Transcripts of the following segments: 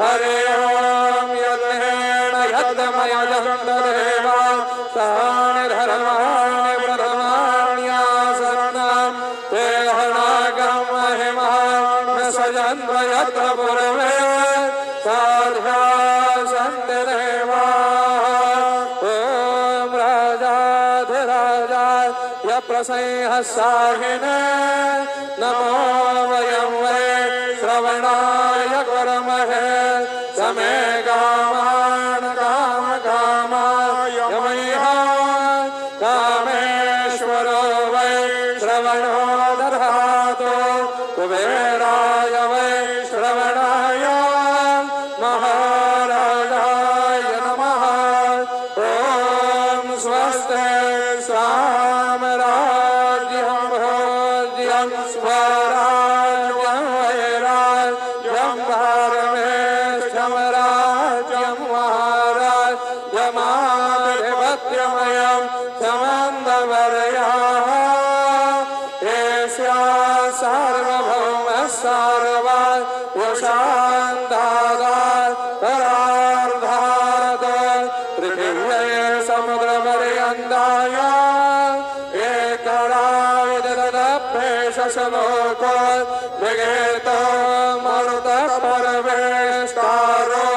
हरे ओम यज्ञेन यज्ञमयजगन्धदेवा तानि धर्माणि प्रथमान्यासन्नाम् ते हनागं महिमान् सजन्म यत्र पूर्वे राजाधिराजाय प्रसंहसाहिने नमो वयं वै श्रवणाय स्वस्ते साम्राज्यं भोज्यं स्वराज्यं वैराज्यं भारमेष्ठं राज्यं महाराज्यमाधिपत्यमयं समन्दवर्याः समुद्रपर्यन्ताय एकराविददभ्येषलोको जगेतो मरुतः परमेष्टारो।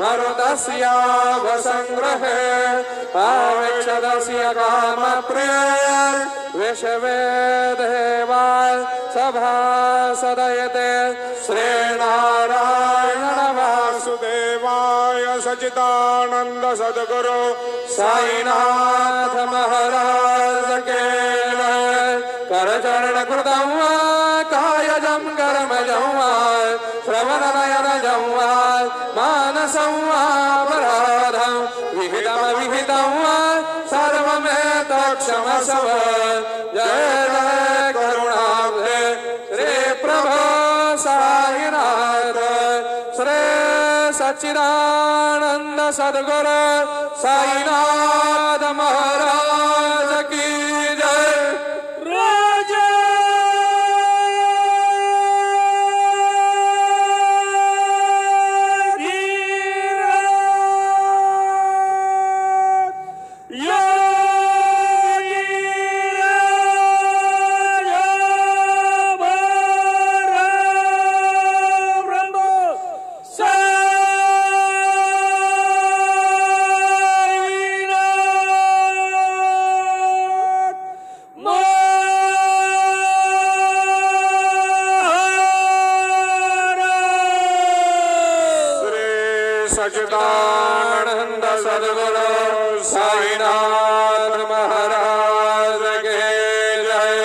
मरुतस्यावसङ्ग्रहे आवेक्षदस्य कामप्रिय विश्वे देवा सभा सदयते। श्रीनारायण वासुदेवाय सचिदानन्द सद्गुरु। साईनाथ महाराज के करचरण कृतं वा कायजं कर्मजं वा श्रवणनयनजं वा मानसं वा अपराधं विहितमविहितं वा, सर्वमेतत्क्षमस्व। जय जय करुणाब्धे श्रीप्रभो साईनाथ, श्री सद्गुरु साईनाथ महाराज सचिदानन्द सद्गुरु साईनाथ महाराज के जय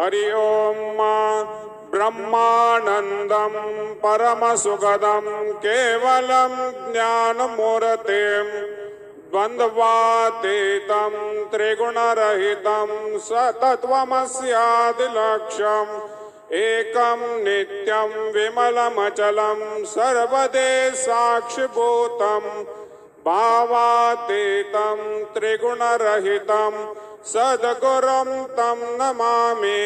हरि ओम ब्रह्मानन्दं परमसुखदं केवलं ज्ञानमूर्तिं द्वन्द्वातीतं त्रिगुणरहितं सतत्वमस्यादिलक्ष्यम् एकं नित्यं विमलमचलं सर्वदे साक्षिभूतं भावातीतं त्रिगुणरहितं सद्गुरुं तं नमामि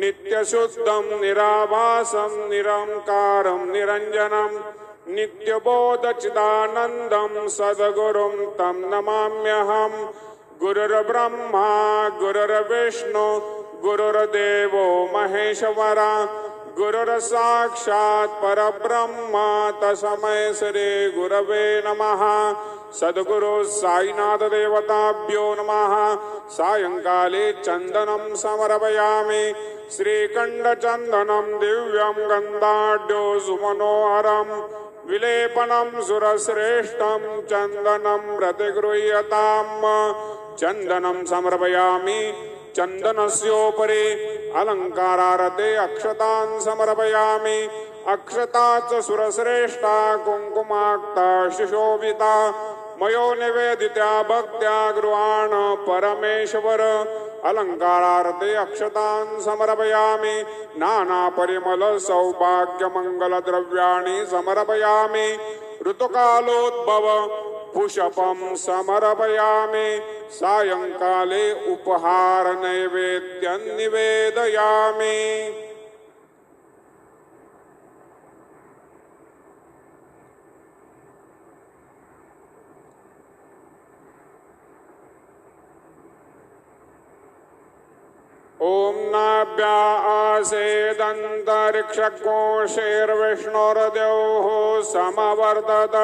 नित्यशुद्धं निराभासं निरङ्कारं निरञ्जनं नित्यबोधचिदानन्दं सद्गुरुं तं नमाम्यहम् गुरुर्ब्रह्मा गुरुर्विष्णु गुरुर्देवो महेश्वरा, गुरुर्साक्षात् परब्रह्म तस्मै श्री गुरवे नमः। सद्गुरु साईनाथ देवताभ्यो नमः। सायङ्काले चन्दनं समर्पयामि। श्रीकण्डचन्दनं दिव्यं गन्धाढ्यो सुमनोहरम् विलेपनं सुरश्रेष्ठं चन्दनं प्रतिगृह्यताम्। चन्दनं समर्पयामि। चन्दनस्योपरि अलङ्कारारते अक्षतान् समर्पयामि। अक्षता च सुरश्रेष्ठा कुङ्कुमाक्ता शिशोभिता मयो निवेदित्या भक्त्या गृहाण परमेश्वर। अलङ्कारार्थे अक्षतान् समर्पयामि। नानापरिमल सौभाग्यमङ्गलद्रव्याणि समर्पयामि। ऋतुकालोद्भव पुषपम समर्पयामि। सायंकाले उपहार नैवेद्यं निवेदयामि। ॐ नाभ्यासेदन्तरिक्षकोशेर्विष्णोर्देवः समवर्तत।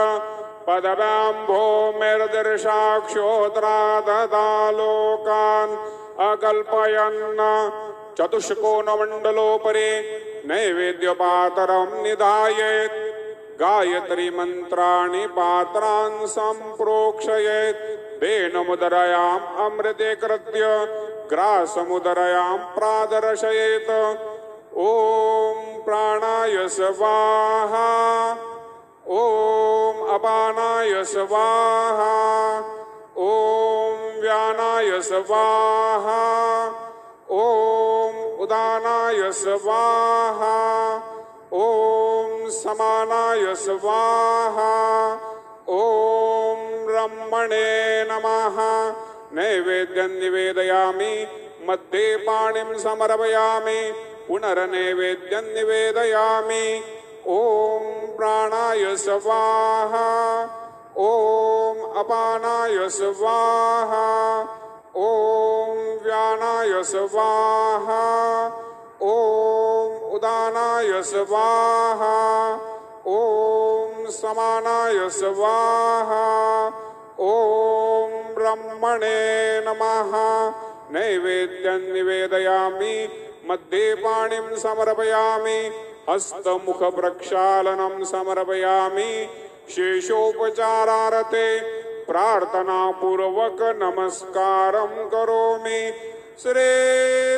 पदव्यां भूमिर्दर्शाक्षोत्राददालोकान् अकल्पयन् चतुष्कोणमण्डलोपरि नैवेद्यपातरं निधायेत्। गायत्री मन्त्राणि पात्रान् सम्प्रोक्षयेत्। तेनमुदरयाम् अमृते कृत्य ग्रासमुदरयां प्रादर्शयेत्। ॐ प्राणाय स्वाहा ॐ अपानाय स्वाहा। ॐ व्यानाय स्वाहा। ॐ उदानाय स्वाहा। ॐ समानाय स्वाहा। ॐ ब्रह्मणे नमः। नैवेद्यं निवेदयामि मध्ये पाणिं समर्पयामि पुनर्नैवेद्यं निवेदयामि ॐ प्राणाय स्वाहा ॐ अपानाय स्वाहा ॐ व्यानाय स्वाहा ॐ उदानाय स्वाहा ॐ समानाय स्वाहा ॐ ब्रह्मणे नमः। नैवेद्यं निवेदयामि मध्ये पाणिं समर्पयामि हस्तमुखप्रक्षालनं समर्पयामि। शेषोपचारार्थे प्रार्थनापूर्वक नमस्कारं करोमि। श्री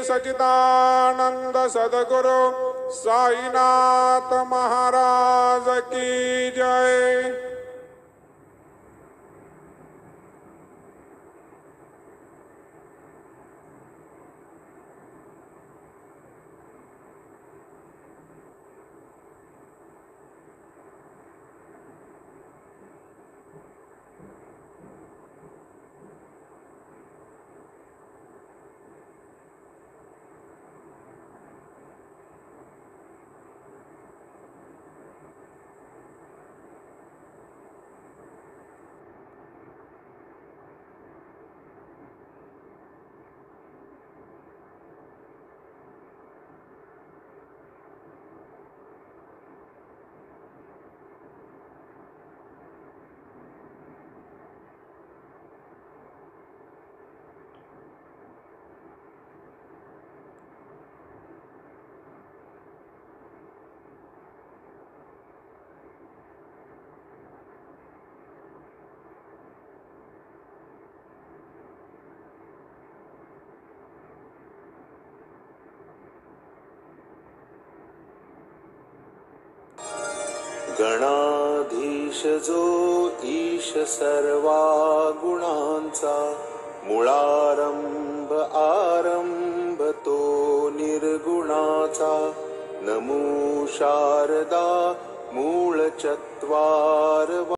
सचिदानंद सदगुरु साईनाथ महाराज की जय। गणाधीश जो ईश सर्वा गुणांचा मुळारंभ आरंभ तो निर्गुणाचा. नमो शारदा मूळ चत्वार